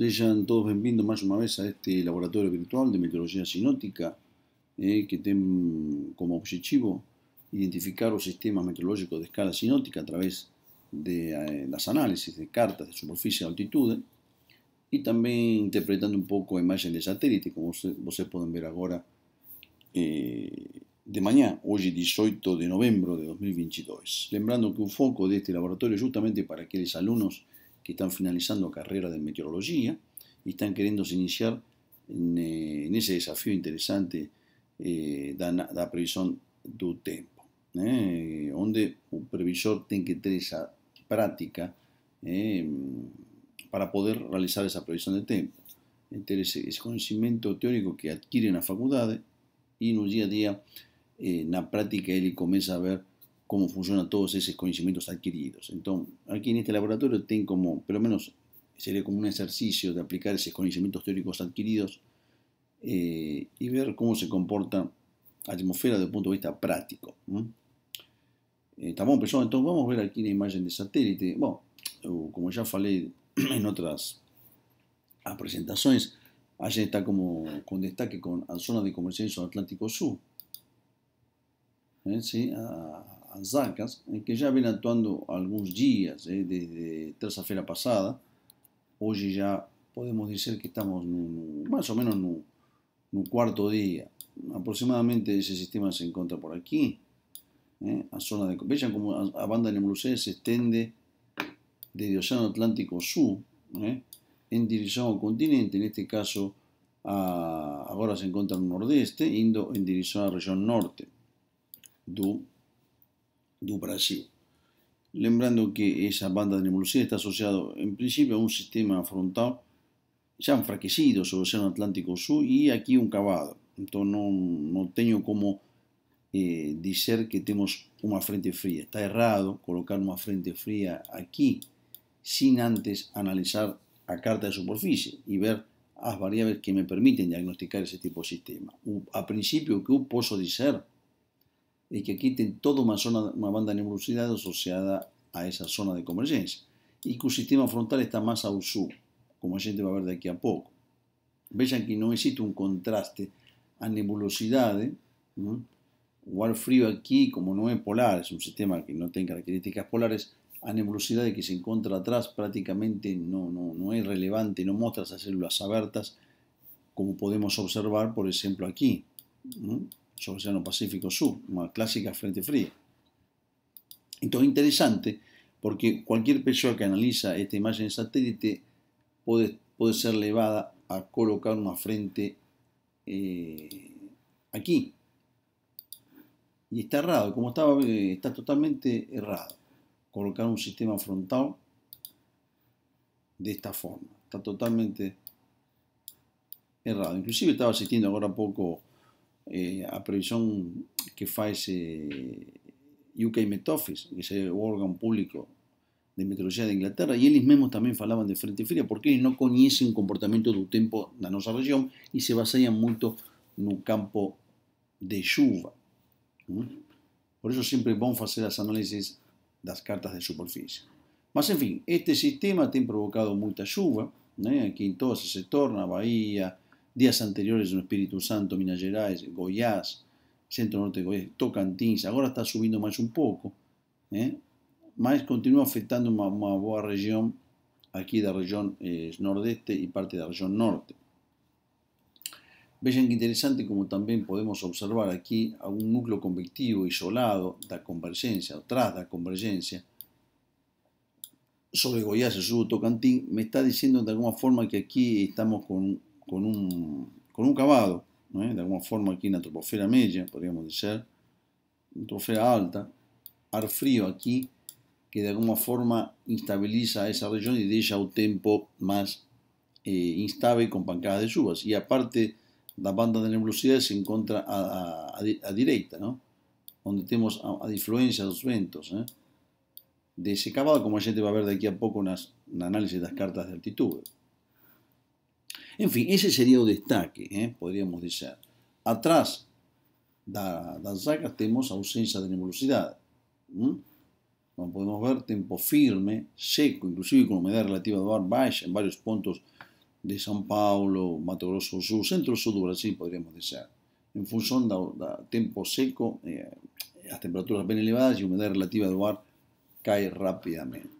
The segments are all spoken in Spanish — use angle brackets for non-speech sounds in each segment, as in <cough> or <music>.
Sejam todos bem-vindos mais uma vez a este laboratório virtual de meteorologia sinótica eh, que tem como objetivo identificar os sistemas meteorológicos de escala sinótica a través de eh, das análisis de cartas de superfície e altitude e também interpretando pouco a imagem de satélite, como vocês podem ver agora eh, de manhã, hoje 18 de novembro de 2022. Lembrando que o foco deste laboratório é justamente para aqueles alunos que están finalizando a carrera de meteorología y están queriendo iniciar en, en ese desafío interesante eh, da, da previsión do tempo, eh, onde o previsor ten que ter esa práctica eh, para poder realizar esa previsión de tempo, ter ese, ese conhecimento teórico que adquire na faculdade e no día a día eh, na práctica ele começa a ver cómo funcionan todos esos conocimientos adquiridos. Entonces, aquí en este laboratorio tengo como, por lo menos sería como un ejercicio de aplicar esos conocimientos teóricos adquiridos eh, y ver cómo se comporta la atmósfera desde el punto de vista práctico. Eh, estamos empezando, entonces vamos a ver aquí la imagen de satélite. Bueno, como ya falei <clears throat> en otras presentaciones, allí está como con destaque con la zona de comercio Atlántico Sur. ¿Eh? ¿Sí? As Zacas, que já vem atuando há alguns dias, eh, desde terça-feira passada. Hoje já podemos dizer que estamos no, mais ou menos no, no, quarto dia. Aproximadamente esse sistema se encontra por aqui. Eh, a zona de, vejam como a, a banda nebulosa se estende desde o Oceano Atlântico Sul eh, em direção ao continente, neste caso a, agora se encontra no nordeste, indo em direção à região norte do do Brasil. Lembrando que esa banda de nebulosidade está asociada, en principio, a un sistema frontal ya enfraquecido sobre o Océano Atlántico Sur e aquí un cavado. Entón non, non teño como eh, que temos unha frente fría. Está errado colocar unha frente fría aquí sin antes analizar a carta de superficie e ver as variables que me permiten diagnosticar ese tipo de sistema. a principio, o que eu posso dizer es que aquí tiene toda una, zona, una banda de nebulosidad asociada a esa zona de convergencia. Y el sistema frontal está más al sur, como a gente va a ver de aquí a poco. Vean que no existe un contraste a nebulosidad, o al frío aquí, como no es polar, es un sistema que no tiene características polares, a nebulosidad que se encuentra atrás prácticamente no, no, no es relevante, no muestra esas células abiertas, como podemos observar, por ejemplo, aquí sobre Océano Pacífico Sur, una clásica frente fría. Entonces, interesante, porque cualquier persona que analiza esta imagen de satélite puede, puede ser elevada a colocar una frente eh, aquí. Y está errado, como estaba, eh, está totalmente errado. Colocar un sistema frontal de esta forma. Está totalmente errado. Inclusive estaba asistiendo ahora poco eh, a previsión que faz eh, UK Met Office, que é o órgão público de meteorologia de Inglaterra, e eles mesmos também falavam de frente fria, porque eles não conhecem o comportamento do tempo na nossa região e se baseiam muito no campo de chuva. Por isso sempre é bom fazer as análises das cartas de superfície. Mas, enfim, este sistema tem provocado muita chuva, né? aqui em todo esse setor, na días anteriores no Espíritu Santo, Minas Gerais, Goiás, centro-norte de Goiás, Tocantins, agora está subindo mais um pouco, eh? mas continua afetando uma, uma boa região aqui eh, nordeste e parte da região norte. Vejam que interessante como também podemos observar aqui algum núcleo convectivo isolado da convergência, atrás da convergência, sobre Goiás e sul Tocantins, me está dizendo de alguma forma que aqui estamos com con un, con un cavado, ¿no? de alguna forma aquí en la troposfera media, podríamos decir, troposfera alta, ar frío aquí, que de alguna forma instabiliza esa región y deja un tiempo más eh, instável con pancadas de chuvas. Y aparte, la banda de nebulosidad se encuentra a, a, a direita, ¿no? donde tenemos a, a influencia de los ventos. ¿eh? De ese cavado, como a gente va a ver de aquí a poco el análisis de las cartas de altitud. Enfim, esse seria o destaque, eh, poderíamos dizer. Atrás da, das zagas temos a ausência de nebulosidade. Como podemos ver, tempo firme, seco, inclusive com umidade relativa do ar baixa em vários pontos de São Paulo, Mato Grosso do Sul, centro-sul do Brasil, poderíamos dizer. Em função do tempo seco, eh, as temperaturas bem elevadas e a umidade relativa do ar cai rapidamente.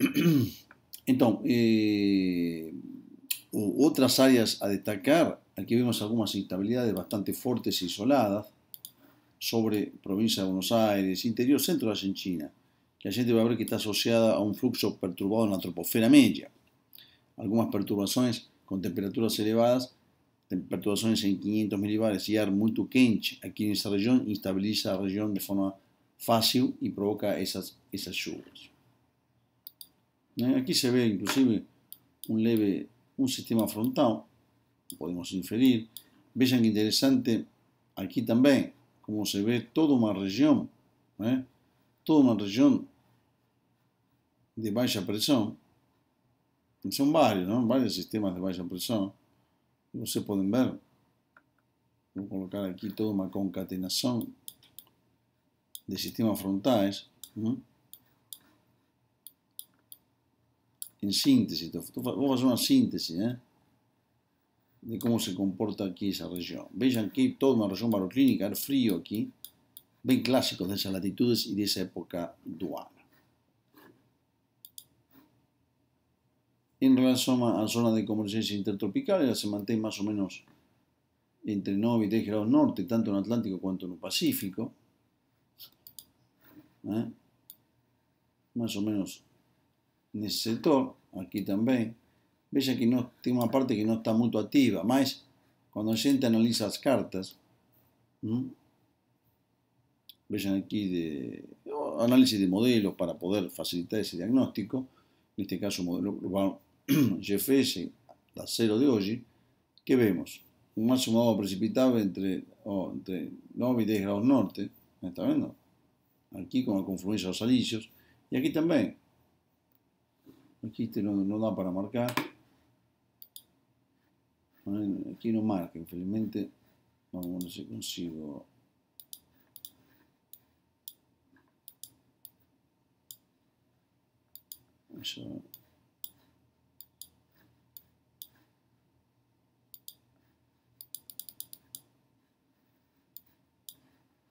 <clears throat> Então, eh, outras áreas a destacar, aquí vemos algunas instabilidades bastante fuertes e isoladas sobre provincia de Buenos Aires, interior centro de Argentina, que a gente va a ver que está asociada a un flujo perturbado en la troposfera media. Algunas perturbaciones con temperaturas elevadas, perturbaciones en 500 milibares y ar muy quente aquí en esa región, instabiliza la región de forma fácil y provoca esas, esas lluvias. ¿Eh? Aquí se ve inclusive un leve, un sistema frontal, podemos inferir. Vean que interesante aquí también, como se ve toda una región, ¿eh? toda una región de baja presión. Son varios, ¿no? Varios sistemas de baja presión. Ustedes pueden ver. Voy a colocar aquí toda una concatenación de sistemas frontales. En síntesis, vamos a hacer una síntesis ¿eh? de cómo se comporta aquí esa región. Vean aquí toda una región baroclínica, el frío aquí, bien clásico de esas latitudes y de esa época dual. En relación a la zona de convergencia intertropical, ella se mantiene más o menos entre 9 y 10 grados norte, tanto en el Atlántico cuanto en el Pacífico. ¿eh? Más o menos sector, aquí también. Vean que no, tiene una parte que no está muy activa, más cuando la gente analiza las cartas, vean aquí de análisis de modelos para poder facilitar ese diagnóstico, en este caso modelo global <clears throat> GFS, la cero de hoy, que vemos un máximo agua precipitado entre, entre 9 y 10 grados norte, ¿está viendo? Aquí con la confluencia de los alicios, y aquí también. Aquí este no, no da para marcar. Aquí no marca, infelizmente. Vamos ver si consigo Eso.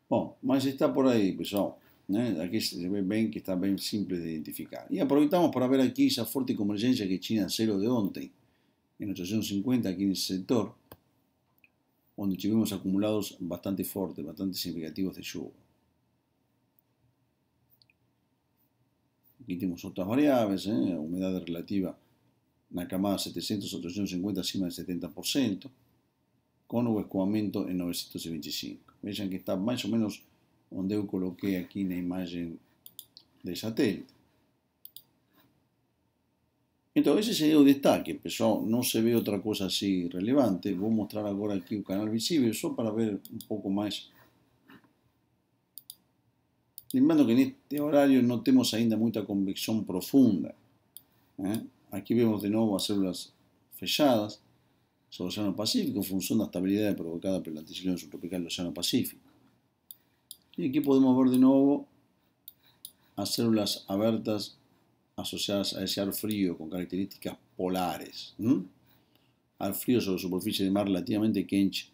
Bom, mas está por aí, pessoal. Né? Aqui se bem que está bem simples de identificar. E aproveitamos para ver aqui essa forte convergência que tinha zero de ontem, em 850, aqui nesse setor, onde tivemos acumulados bastante fortes, bastante significativos de chuva. Aquí tenemos otras variables, ¿eh? humedad relativa en la camada 700-850 acima del 70%, con un escobamiento en 925. Vean que está más o menos donde yo coloqué aquí la imagen del satélite. Entonces ese sería el destaque, empezó, no se ve otra cosa así relevante. Voy a mostrar ahora aquí un canal visible, solo para ver un poco más Lembrando que en este horario no tenemos ainda mucha convección profunda. ¿eh? Aquí vemos de nuevo las células fechadas sobre el Océano Pacífico en función de la estabilidad provocada por el anticiclón subtropical del Océano Pacífico. Y aquí podemos ver de nuevo las células abiertas asociadas a ese ar frío con características polares. Ar frío sobre superficie de mar relativamente quente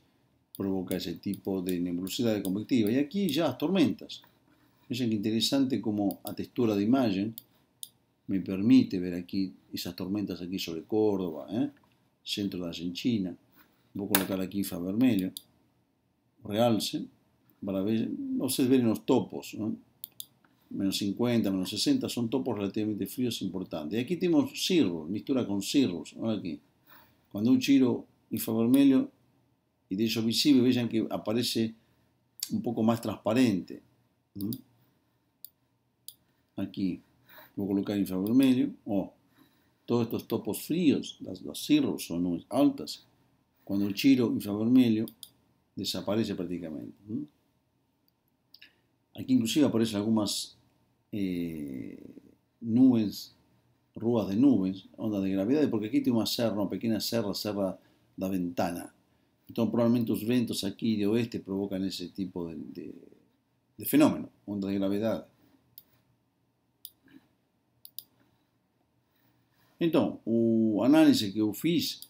provoca ese tipo de nebulosidad convectiva. Y aquí ya las tormentas. Vean que interesante como a textura de imagen me permite ver aquí esas tormentas aquí sobre Córdoba, ¿eh? centro de Argentina. Voy a colocar aquí infravermelho, realce, para ver, ustedes ven los topos, menos 50, menos 60, son topos relativamente fríos importantes. Y aquí tenemos cirros, mixtura con cirros, aquí. Cuando un giro infravermelho y de ellos visible, vean que aparece un poco más transparente aquí voy a colocar infravermelho, o todos estos topos fríos, las, los cirros son nubes altas, cuando el giro infravermelho desaparece prácticamente. Aquí inclusive aparecen algunas eh, nubes, rúas de nubes, ondas de gravedad, porque aquí tengo una serra, una pequeña serra, serra la ventana. Entonces probablemente los vientos aquí de oeste provocan ese tipo de, fenómeno, ondas de gravedad. Então, o análise que eu fiz,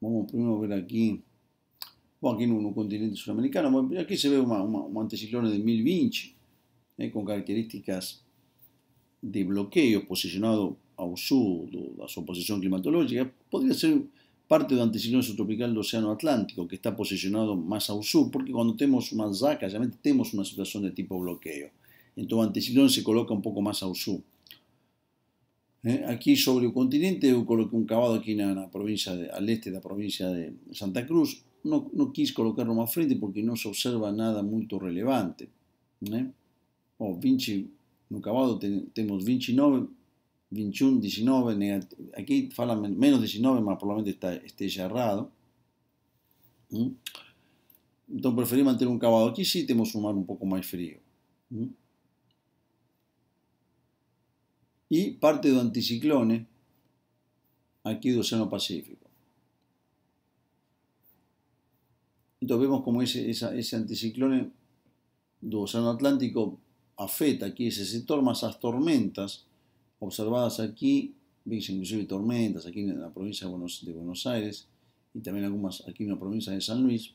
vamos primeiro ver aqui, bom, aqui no, no continente sul-americano, aqui se uma, um anticiclone de 1020, né, com características de bloqueio posicionado ao do, da sua posição climatológica, poderia ser parte do anticiclone subtropical do Oceano Atlântico, que está posicionado mais ao sul, porque quando temos uma zaca, geralmente temos uma situação de tipo bloqueio. Então o anticiclone se coloca um pouco mais ao sul. Eh, aqui sobre o continente eu coloquei um cavado aqui na, na província, de, al este da província de Santa Cruz. Não, não quis colocar uma frente porque não se observa nada muito relevante. Né? Oh, 20, no cavado tem, temos 29, 21, 19, negativo. aquí fala menos 19, mas probablemente está, esteja errado. ¿Mm? Então preferi manter um cavado aqui, sim temos um mar um pouco mais frio. ¿Mm? Parte do anticiclone aqui do Oceano Pacífico. Então vemos como esse, essa, esse anticiclone do Oceano Atlântico afeta aqui esse setor, mas as tormentas observadas aquí, veis inclusive tormentas aquí en la provincia de Buenos, Aires y también algunas aquí en la provincia de San Luis,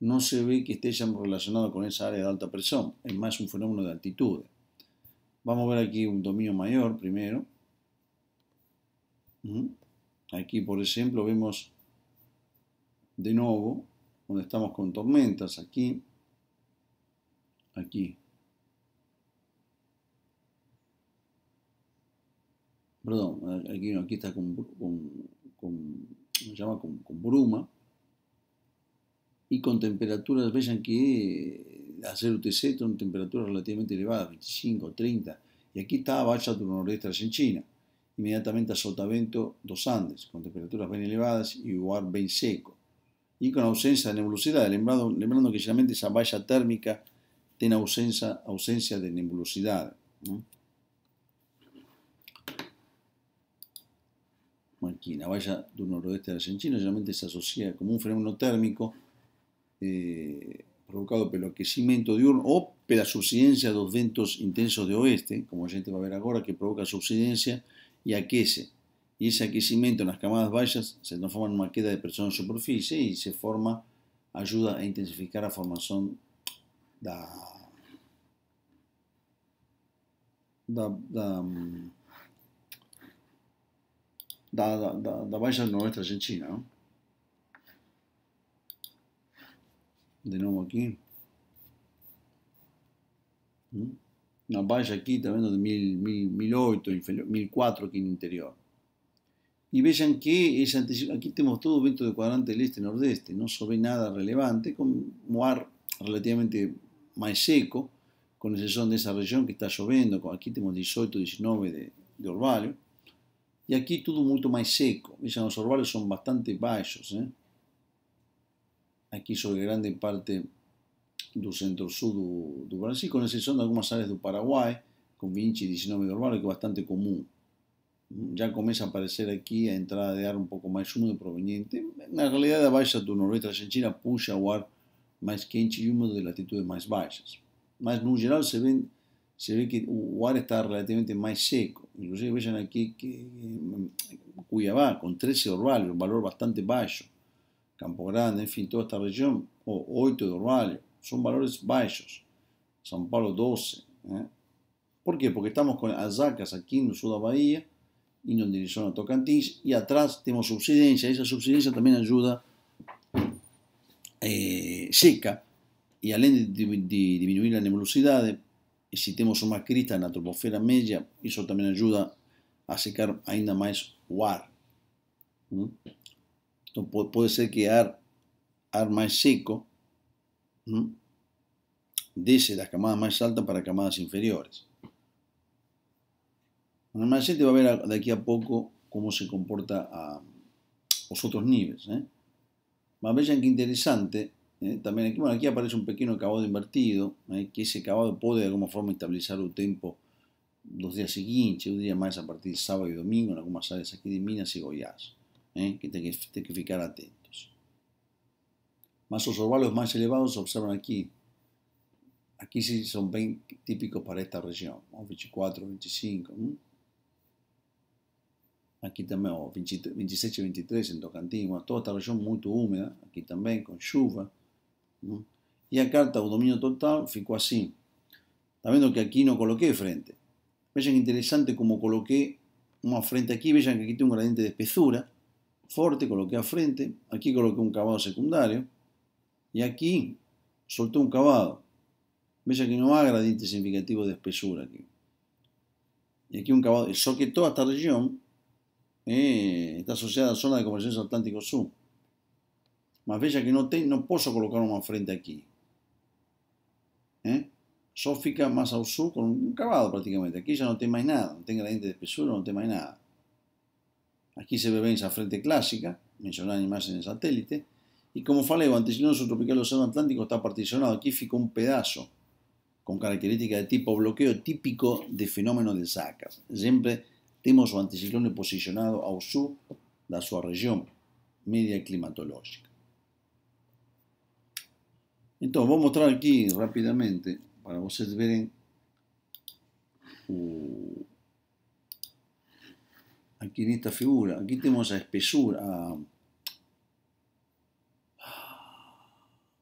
no se ve que estén relacionados con esa área de alta presión, es más un fenómeno de altitud. Vamos a ver aquí un dominio mayor primero. Aquí, por ejemplo, vemos de nuevo, donde estamos con tormentas, aquí, aquí, perdón, aquí, aquí está con, con, llama? Con, bruma. Y con temperaturas, vean que hacer UTC son temperaturas relativamente elevadas, 25, 30, y aquí está baja del nordeste argentina, inmediatamente a sotavento dos Andes, con temperaturas bien elevadas y lugar bien seco, y con ausencia de nebulosidad, lembrando, que generalmente esa valla térmica tiene ausencia, ausencia de nebulosidad. ¿no? aquí la valla del noroeste argentino generalmente se asocia como un fenómeno térmico eh, provocado pelo aquecimento diurno o pela subsidencia dos ventos intensos de oeste, como a gente va a ver ahora, que provoca subsidencia y aquece. Y ese aquecimiento en las camadas bajas se transforma en una queda de presión en superficie y se forma, ayuda a intensificar la formación da, da, da da, da, da, da Baixa Noroeste Argentina. ¿no? De nuevo aquí. Una valla aquí, viendo de 1008, 1004 aquí en el interior. Y vean que es aquí tenemos todo viento de cuadrante del este-nordeste, no se nada relevante, con un ar relativamente más seco, con excepción de esa región que está lloviendo, aquí tenemos 18, 19 de, de orvalho y aquí todo mucho más seco. Vean, los orvalhos son bastante bajos. ¿eh? Aquí sobre grande parte del centro-sur do, Brasil, con excepción de algunas áreas del Paraguay, con 20 y 19 de orvalho, que es bastante común. Ya comienza a aparecer aquí a entrada de ar un poco más húmedo proveniente. Na realidade, a baixa do noroeste argentino puxa o ar mais quente e úmido de latitudes mais baixas. Mas, no geral, se ve, se que o ar está relativamente mais seco. Inclusive vean aquí que Cuyabá, con 13 orvalhos, un valor bastante bajo. Campo Grande, en fin, toda esta región, o 8 de orvalho, son valores bajos. São Paulo 12. ¿eh? ¿Por qué? Porque estamos con Azacas aquí en el sur de Bahía, y en dirección a Tocantins, y atrás tenemos subsidencia, esa subsidencia también ayuda eh, seca, y além de, de, de la nebulosidad, y si tenemos una crista en la troposfera media, eso también ayuda a secar ainda más o ar. Entonces puede ser que ar, ar más seco desce las camadas más altas para camadas inferiores. Normalmente va a ver de aquí a poco cómo se comporta a los otros niveles. ¿eh? vean qué interesante eh, aquí, bueno, aquí aparece un pequeño acabado invertido, eh, que ese acabado puede de alguna forma estabilizar el tiempo los días siguientes, un día más a partir de sábado y domingo en algunas áreas aquí de Minas y Goiás, eh, que tienen que, que ficar atentos. Más los orvalhos más elevados se observan aquí, Aquí sí son bien típicos para esta región, 24, 25. Aquí también, 27, 23 en Tocantins, toda esta región muy húmeda, aquí también con lluvia. Y a carta o dominio total ficou así. Está viendo que aquí no coloqué frente. Vean interesante como coloqué una frente aquí, vean que aquí tengo un gradiente de espesura, fuerte, coloqué a frente, aquí coloqué un cavado secundario, y aquí solté un cavado. Vean que no hay gradiente significativo de espesura aquí. Y aquí un cavado, eso que toda esta región eh, está asociada a la zona de convergencia Atlántico Sur. Más vean que no, no puedo colocar una frente aquí. ¿Eh? fica más al sur con un cavado prácticamente. Aquí ya no tiene más nada, no tiene gradiente de espesura, no tiene más nada. Aquí se ve bien esa frente clásica, mencionada en imágenes satélite. Y como falei, o anticiclón subtropical del Océano Atlántico está particionado. Aquí fica un pedazo con características de tipo bloqueo típico de fenómeno de sacas. Siempre tenemos o anticiclón posicionado al sur de su región media climatológica. Entonces, voy a mostrar aquí rápidamente para ustedes verem aquí en esta figura, aquí tenemos la espesura,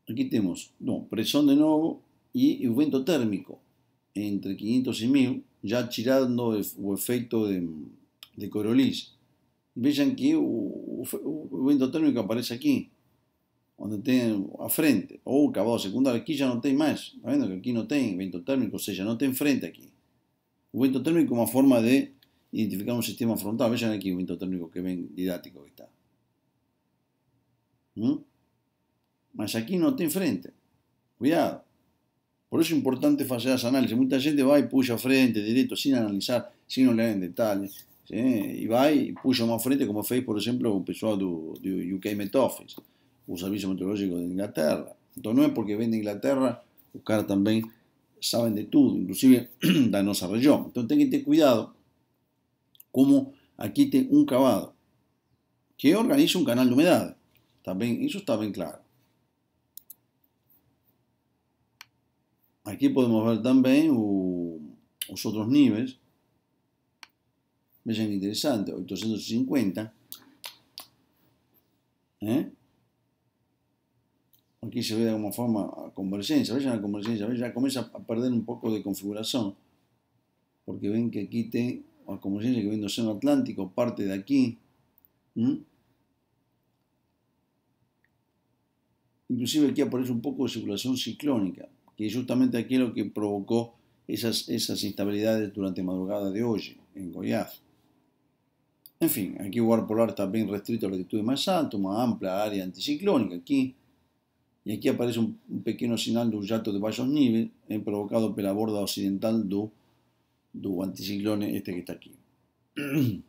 aquí tenemos no, presión de nuevo y el viento térmico entre 500 y 1000, ya tirando el, efecto de, de Coriolis. Vean que el viento térmico aparece aquí, donde tem a frente, ou o cavalo secundário, aqui já não tem mais, está vendo que aqui não tem vento térmico, ou seja, não tem frente aqui. O térmico é uma forma de identificar um sistema frontal, vejam aqui o vento térmico que vem didático que está. ¿Mm? Mas aqui não tem frente, cuidado. Por isso é importante fazer essa análise. Muita gente vai e puxa a frente direito, sem analisar, sem olhar em detalhes. E vai e puxa uma frente, como fez, por exemplo, o pessoal do, do UK Met Office un servicio meteorológico de Inglaterra. Entonces no es porque ven de Inglaterra, los caras también saben de todo, inclusive de nuestra región. Entonces ten que cuidado como aquí tiene un cavado que organiza un canal de humedad. También, eso está bien claro. Aquí podemos ver también los otros niveles. Vean interesante, 850. ¿Eh? aquí se ve de alguna forma a convergencia, vean la convergencia, ya comienza a perder un poco de configuración, porque ven que aquí tiene la convergencia que viene del Océano Atlántico, parte de aquí, inclusive aquí aparece un poco de circulación ciclónica, que justamente aquí es lo que provocó esas, esas instabilidades durante madrugada de hoy en Goiás. En fin, aquí el lugar polar está bien restrito a latitudes más altas, una amplia área anticiclónica. Aquí y aquí aparece un, pequeño sinal de un jato de bajos niveles eh, provocado por la borda occidental do, do anticiclone este que está aquí. <clears throat>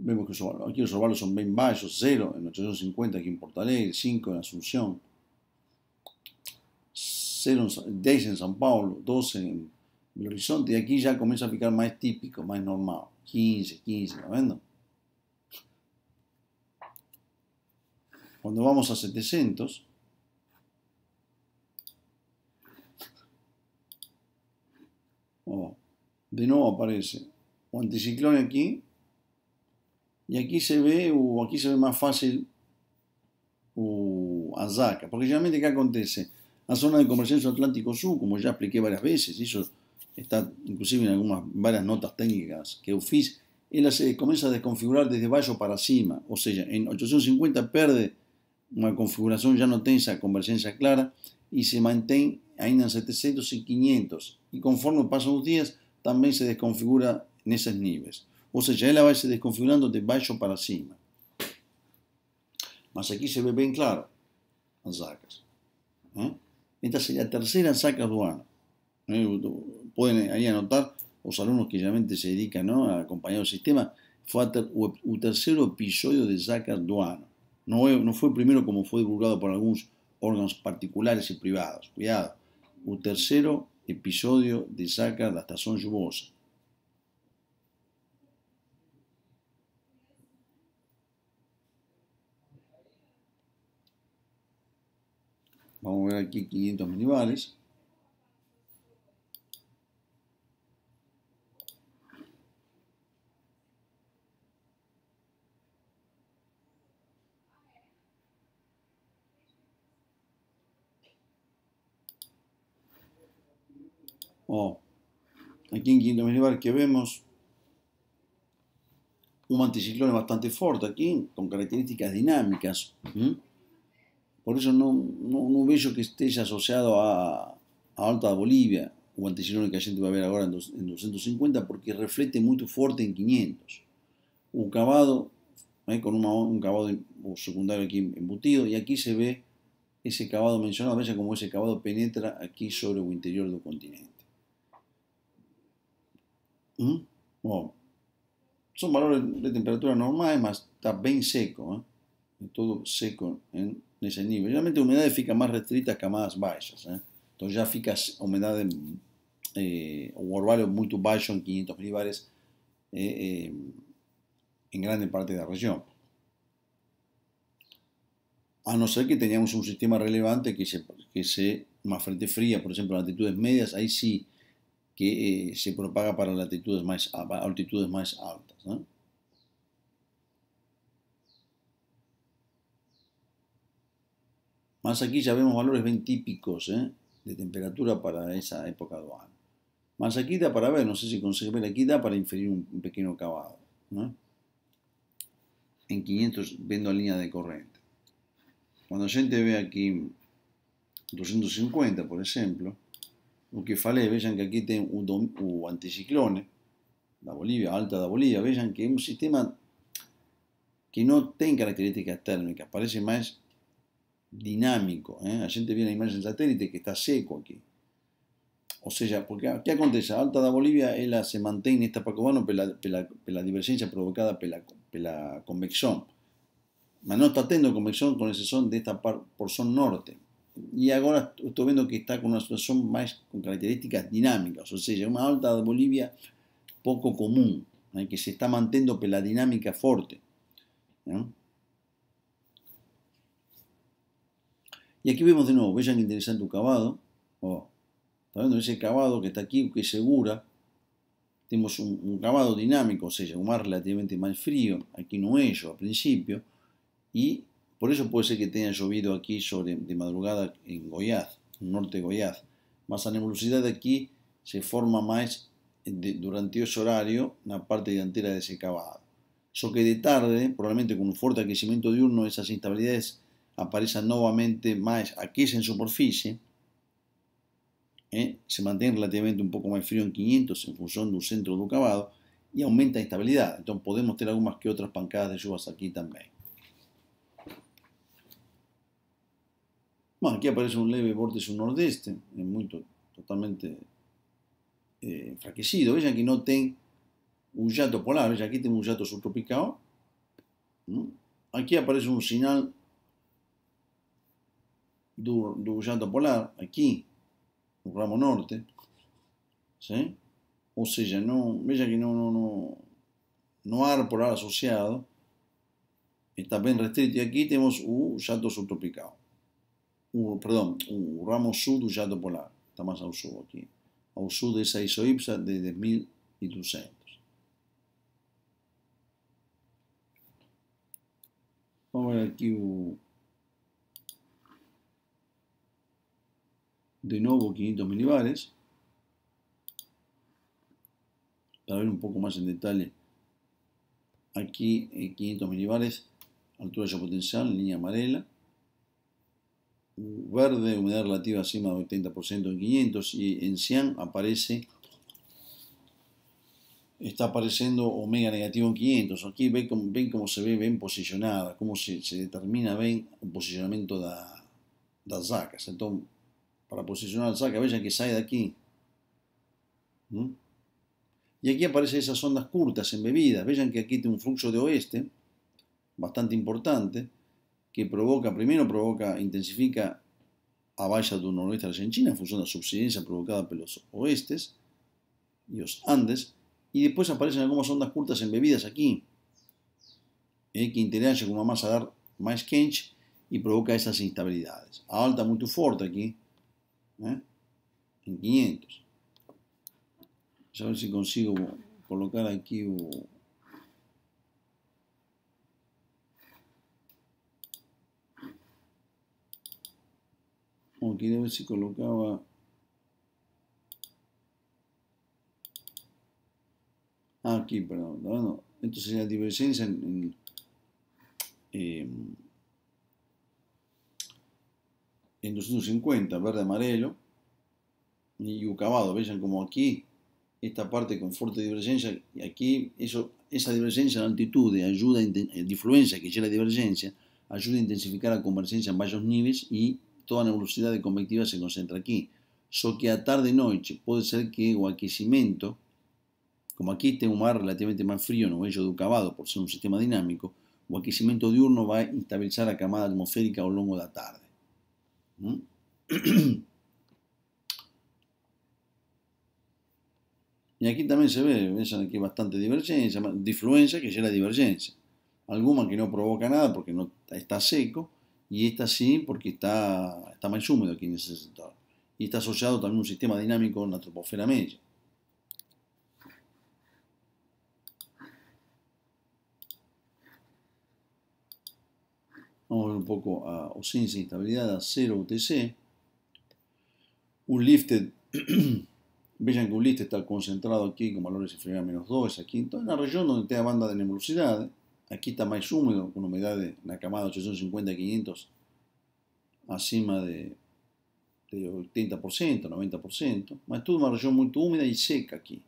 Vemos que aquí los orvalos son bien bajos, 0 en 850 aquí en Portalegre, 5 en Asunción, 0 10 en San Paulo, 12 en el Horizonte, y aquí ya comienza a ficar más típico, más normal, 15, 15, ¿no viendo? Cuando vamos a 700, de nuevo aparece un anticiclón aquí y aquí se ve o aquí se ve más fácil o Azaka, porque generalmente ¿qué acontece? La zona de convergencia Atlántico Sur, como ya expliqué varias veces, y eso está inclusive en algunas varias notas técnicas que UFIS, él se comienza a desconfigurar desde bajo para cima, o sea, en 850 pierde una configuración ya no tiene esa convergencia clara y se mantiene ahí en 700 y 500. Y conforme pasan los días, también se desconfigura en esos niveles. O sea, ya ella va ir desconfigurando de bajo para cima. Mas aquí se ve bien claro las. ¿eh? Esta sería la tercera saca aduana. Pueden ahí anotar los alumnos que realmente se dedican a acompañar el sistema. Fue el tercer episodio de saca aduana. No, fue el primero como fue divulgado por algunos órganos particulares y privados. Cuidado. Un tercero episodio de saca la estación lluviosa. Vamos a ver aquí 500 milibares. Oh, aquí en 500 milibares que vemos un anticiclón bastante fuerte aquí, con características dinámicas. Por eso no, veo que esté asociado a, a Alta Bolivia, o anticiclón que a gente va a ver ahora en, 250, porque refleje muy fuerte en 500. Un cavado, ¿eh? con un cavado secundario aquí embutido, y aquí se ve ese cavado mencionado, vean como ese cavado penetra aquí sobre el interior del continente. ¿Mm? son valores de temperatura normales, más está bien seco, ¿eh? todo seco en ese nivel. Realmente humedades fica más restrictas que más bajas. ¿eh? Entonces ya fica humedad eh, o orvalio muy bajo en 500 milibares eh, en grande parte de la región. A no ser que tengamos un sistema relevante que se, que se más frente fría, por ejemplo, en altitudes medias, ahí sí que se propaga para latitudes altitudes más altas. Más aquí ya vemos valores bien típicos ¿eh? de temperatura para esa época año. Más aquí da para ver, no sé si consigue ver aquí, da para inferir un, pequeño cavado. En 500 viendo la línea de corriente. Cuando la gente ve aquí 250, por ejemplo, lo que falei, vean que aquí tem un anticiclone la Bolivia, alta de Bolivia, vean que es un sistema que no tiene características térmicas, parece más dinámico. ¿eh? Gente ve la imagen satélite que está seco aquí. O sea, porque ¿qué acontece? A alta de Bolivia ella se mantiene esta pacobano por la, la, divergencia provocada por la, convección. Pero no está teniendo convección con son de esta porción norte. Y ahora estoy viendo que está con una situación más con características dinámicas. O sea, una alta de Bolivia poco común, ¿eh? que se está manteniendo por la dinámica fuerte. Y aquí vemos de nuevo, vean interesante un cavado. Oh, ¿Está viendo ese cavado que está aquí, que segura? Tenemos un, cavado dinámico, o sea, un mar relativamente más frío. Aquí no es yo al principio. Y por eso puede ser que tenga llovido aquí sobre, de madrugada en Goiás, norte de Goiás. Más la nebulosidad de aquí se forma más durante ese horario la parte delantera de ese cavado. Eso que de tarde, probablemente con un fuerte aquecimiento diurno, esas instabilidades aparecen nuevamente más aquí en superficie, ¿eh? se mantiene relativamente un poco más frío en 500 en función del centro del cavado y aumenta la estabilidad. Entonces podemos tener algunas que otras pancadas de lluvias aquí también. Bueno, aquí aparece un leve vórtice nordeste, muy totalmente eh, enfraquecido. Vean que no tiene un jato polar, vean aquí tenemos un jato subtropical. Aquí aparece un señal do, do jato polar, aqui, no ramo norte, ¿sí? ou seja, não, veja que não, não, não, no ar polar associado está bem restrito. E aqui temos o jato subtropical. O, perdão, o ramo sul do jato polar. Está mais ao sul aqui. Ao sul dessa isoipsa de 10.200. Vamos ver aqui o de nuevo 500 milibares, para ver un poco más en detalle, aquí 500 eh, milibares, altura ya potencial, línea amarela, verde, humedad relativa encima del 80% en 500 y en cian aparece, está apareciendo omega negativo en 500. Aquí ven ven cómo se ve bien posicionada, cómo se, se determina bien el posicionamiento de las vacas. Entonces, para posicionar el saca, vean que sale de aquí. Y aquí aparecen esas ondas curtas embebidas. Vean que aquí tiene un flujo de oeste bastante importante que provoca, primero provoca, intensifica a baixa del noroeste argentino en función de la subsidencia provocada por los oestes y los Andes, y después aparecen algunas ondas curtas embebidas aquí, eh, que interactúan con una masa de más quente y provoca esas instabilidades. A alta muy fuerte aquí, ¿eh? en 500. A ver si consigo colocar aquí o quería ver si colocaba ah, aquí, perdón, no, esto sería divergencia en, en, en 250, verde amarelo y ucabado, vean como aquí esta parte con fuerte divergencia, y aquí eso, esa divergencia de altitud ayuda, de influencia que la divergencia, ayuda a intensificar la convergencia en varios niveles y toda la velocidad de convectiva se concentra aquí. So que a tarde noche puede ser que o aquecimiento, como aquí tengo un mar relativamente más frío, no bello ducavado por ser un sistema dinámico, o aquecimiento diurno va a estabilizar la camada atmosférica a lo largo de la tarde. ¿Mm? <clears throat> Y aquí también se ve, ven aquí bastante divergencia, difluencia que es la divergencia. Alguna que no provoca nada porque no está seco, y esta sí porque está, está más húmedo aquí en ese sector. Y está asociado también a un sistema dinámico en la troposfera media. Vamos a ver un poco a ausencia de estabilidad a 0 UTC. Un lifted <clears throat> Vean que un list está concentrado aquí con valores inferiores a menos 2, aquí en toda la región donde tenga banda de nebulosidad. Aquí está más húmedo, con humedad de la camada 850-500 acima de, de 80%, 90%. Más toda una región muy húmeda y seca aquí.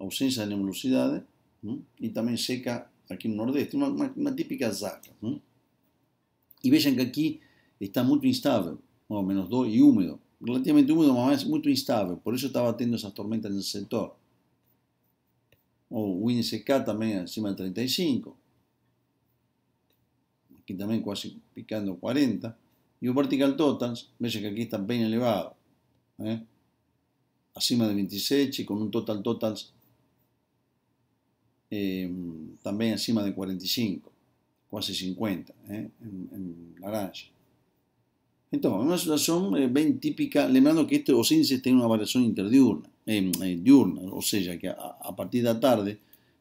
Ausencia de nebulosidad y también seca aquí en el nordeste, una, típica zaca. Y vean que aquí está muy instável, menos 2 y húmedo relativamente húmedo, mas muy instável. Por eso estaba teniendo esas tormentas en el sector. O WinSK también encima de 35. Aquí también casi picando 40. Y un vertical totals, veis que aquí está bien elevado. ¿eh? Acima de 26 y con un total totals em, también encima de 45, casi 50 ¿eh? en, en naranja. Entonces, una situación eh, bien típica, lembrando que estos índices tienen una variación interdiurna, eh, eh, diurna, o sea, que a, partir de la tarde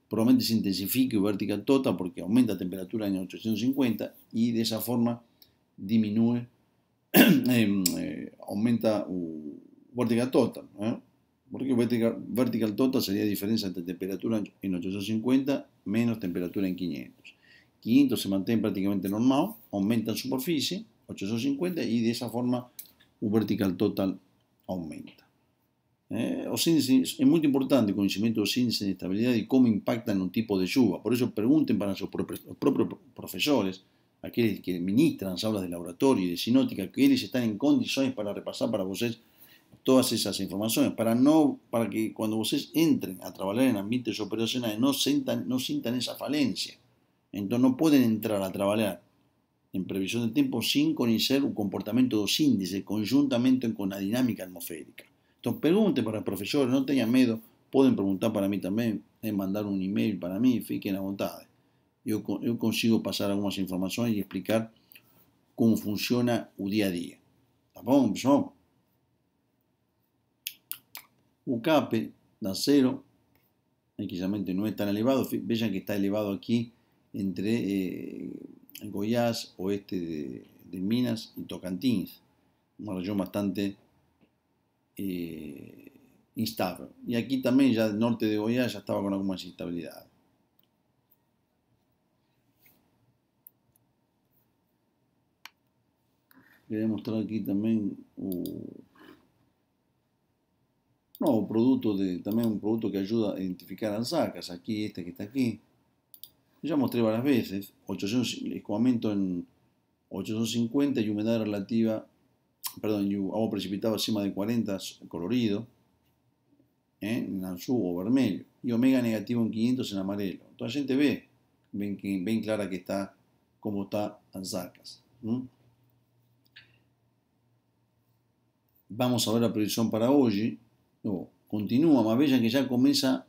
probablemente se intensifique el vertical total porque aumenta la temperatura en 850 y de esa forma disminuye, <clears throat> em, aumenta el vertical total. Porque vertical, vertical total sería la diferencia entre temperatura en 850 menos temperatura en 500. 500 se mantiene prácticamente normal, aumenta en superficie, 850 y de esa forma un vertical total aumenta. Eh, es muy importante el conocimiento de los índices de estabilidad y cómo impactan un tipo de lluvia. Por eso pregunten para sus propios, profesores, aquellos que ministran las aulas de laboratorio y de sinótica, que ellos están en condiciones para repasar para ustedes todas esas informaciones, para, no, para que cuando ustedes entren a trabajar en ambientes operacionales no no sientan esa falencia. Entonces no pueden entrar a trabajar en previsión del tiempo sin conocer un comportamiento de los índices conjuntamente con la dinámica atmosférica. Entonces pregunten para el profesor, no tengan miedo, pueden preguntar para mí también, mandar un email para mí, fiquen a voluntad. Yo, yo consigo pasar algunas informaciones y explicar cómo funciona el día a día. ¿Está bom, pessoal? O CAPE da cero, precisamente no es tan elevado, vean que está elevado aquí entre eh, Goiás, oeste de, Minas y Tocantins, una región bastante eh, instable. Y aquí también ya el norte de Goiás ya estaba con algunas instabilidades. Quería mostrar aquí también un no, producto de, también un producto que ayuda a identificar anzacas. Aquí este que está aquí ya mostré varias veces, 800, aumento en 850 y humedad relativa, perdón, y agua precipitada encima de 40 colorido, ¿eh? en azul o vermelho, y omega negativo en 500 en amarelo. Toda la gente ve, ven, clara que está, cómo está Anzacas. Vamos a ver la predicción para hoy. continúa, más bella que ya comienza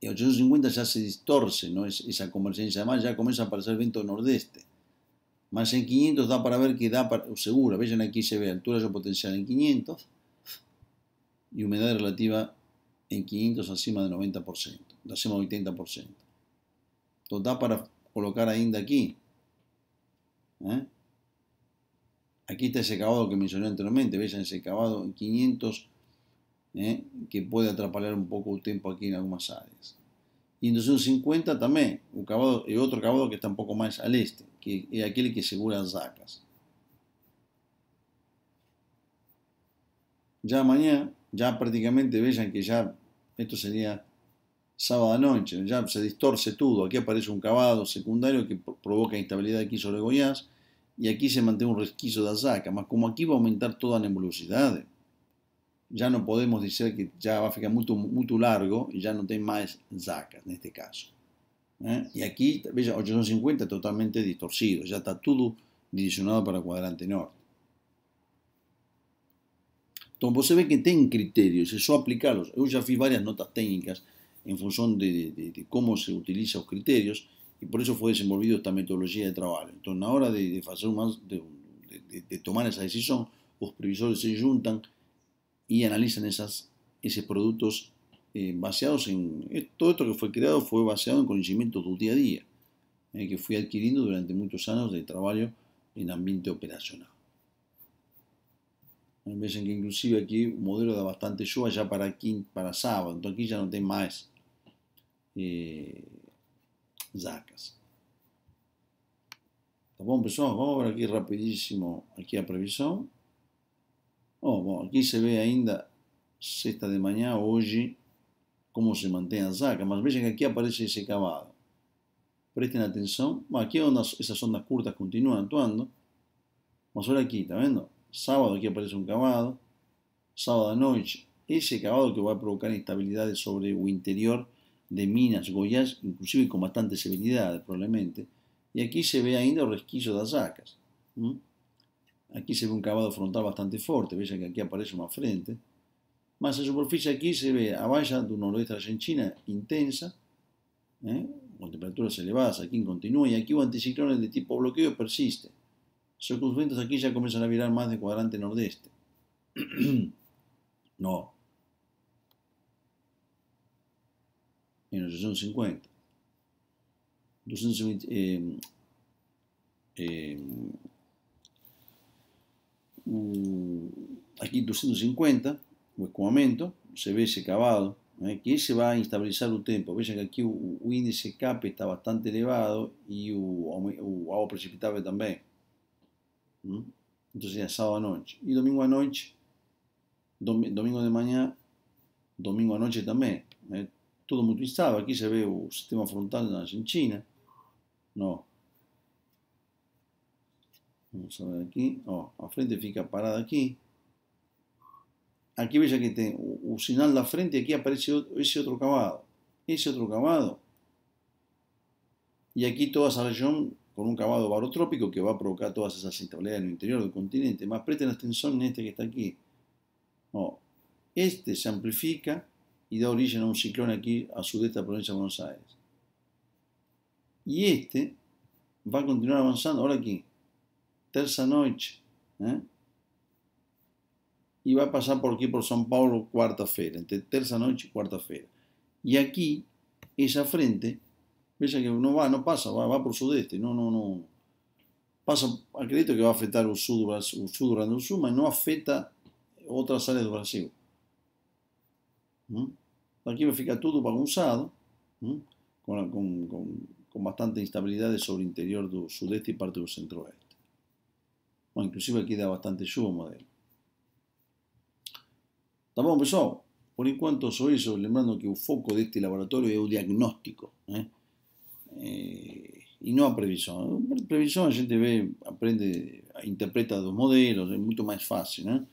y 850 ya se distorce, esa convergencia, además ya comienza a aparecer viento nordeste. Más en 500 da para ver que da para, segura. Vean aquí se ve altura de potencial en 500 y humedad relativa en 500 acima del 90%, acima del 80%. Entonces da para colocar ainda aquí. ¿eh? Aquí está ese cavado que mencioné anteriormente, vean ese cavado en 500 ¿eh? que puede atrapalhar un poco el tiempo aquí en algunas áreas. Y en 250 también, un cavado, y otro cavado que está un poco más al este, que es aquel que segura las zacas. Ya mañana, ya prácticamente vean que ya esto sería sábado a noche, ya se distorce todo. Aquí aparece un cavado secundario que provoca instabilidad aquí sobre Goiás y aquí se mantiene un resquicio de zaca, más como aquí va a aumentar toda la nebulosidad ya no podemos decir que ya va a ficar muy largo y ya no tiene más zacas en este caso. ¿eh? Y aquí, veja, 850 totalmente distorcido, ya está todo direccionado para el cuadrante norte. Entonces, você ve que tem critérios, é só aplicá-los. Eu já fiz notas técnicas en función de, de, de, se utilizan los criterios y por eso fue desenvolvido esta metodología de trabajo. Entonces, a la hora de, hacer más, de, tomar esa decisión, los previsores se juntan y analizan esas, esos productos eh, baseados en... Eh, todo esto que fue creado fue baseado en conocimientos del día a día, eh, que fui adquiriendo durante muchos años de trabajo en ambiente operacional. Vean que inclusive aquí el modelo da bastante lluvia ya para, aquí, para sábado, entonces aquí ya no tem más eh, zacas. Tá bom, pessoal? Vamos aqui rapidísimo aqui a previsão. Oh, bom, aqui se vê ainda sexta de manhã, hoje, como se mantém a zaca, mas vejam que aqui aparece esse cavalo. Prestem atenção. Bom, aqui é onde essas ondas curtas continuam atuando. Mas olha aqui, tá vendo? Sábado aquí aparece un cavado. Sábado a noche, ese cavado que va a provocar instabilidades sobre el interior de Minas, Goiás, inclusive con bastante severidad probablemente. Y aquí se ve ainda el resquicio de las zacas. Aquí se ve un cavado frontal bastante fuerte, veis que aquí aparece una frente. Más a superficie aquí se ve a valla do noroeste Argentina intensa, ¿eh? con temperaturas elevadas, aquí continúa, y aquí un anticiclón de tipo bloqueo persiste. Sus aquí ya comienzan a virar más de cuadrante nordeste. <clears throat> no. En 850. 220, eh, eh, aquí 250, o escoamento, se ve ese cavado, eh, que se va a instabilizar un tiempo. Vean que aquí el índice CAPE está bastante elevado y el agua precipitable también. Entonces ya sábado a noche. Y domingo a noche, domingo de mañana, domingo a noche también. ¿eh? Todo muy instável. Aquí se ve el sistema frontal en Argentina. No. Vamos a ver aquí. Oh, a frente fica parada aquí. Aquí veis que tem o, sinal da frente aquí aparece ese otro cavado. Ese otro cavado. Y aquí toda esa región con un cavado barotrópico que va a provocar todas esas instabilidades en el interior del continente. Más presten atención en este que está aquí. este se amplifica y da origen a un ciclón aquí a sudeste de la provincia de Buenos Aires. Y este va a continuar avanzando, ahora aquí, tercera noche, ¿eh? y va a pasar por aquí, por São Paulo, cuarta-feira, entre tercera noche y cuarta-feira. Y aquí, esa frente Veja que no va, no pasa, va, va por sudeste, no, no, no. Pasa, acredito que va a afectar sur, mas no afecta otras áreas del Brasil. ¿Mm? Aquí va a ficar todo bagunzado, ¿Mm? con, con, con, con, bastante instabilidad sobre interior del sudeste y parte del centro-oeste. Bueno, inclusive aquí da bastante lluvia modelo. Bom, pessoal? Por enquanto só isso, lembrando que o foco deste laboratório é o diagnóstico. ¿eh? Eh, y no a previsión. Previsión la gente ve, aprende, interpreta dos modelos, es mucho más fácil. ¿no?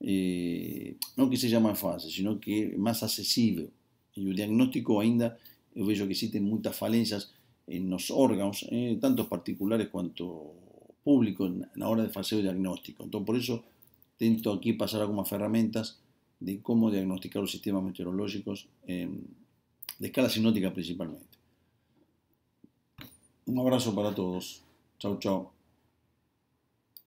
Eh, no que sea más fácil, sino que es más accesible. Y el diagnóstico ainda, yo veo que existen muchas falencias en los órganos, eh, tanto particulares cuanto públicos, a la hora de el diagnóstico. Entonces, por eso intento aquí pasar algunas herramientas de cómo diagnosticar los sistemas meteorológicos de escala sinótica principalmente. Un abrazo para todos. Chao, chao.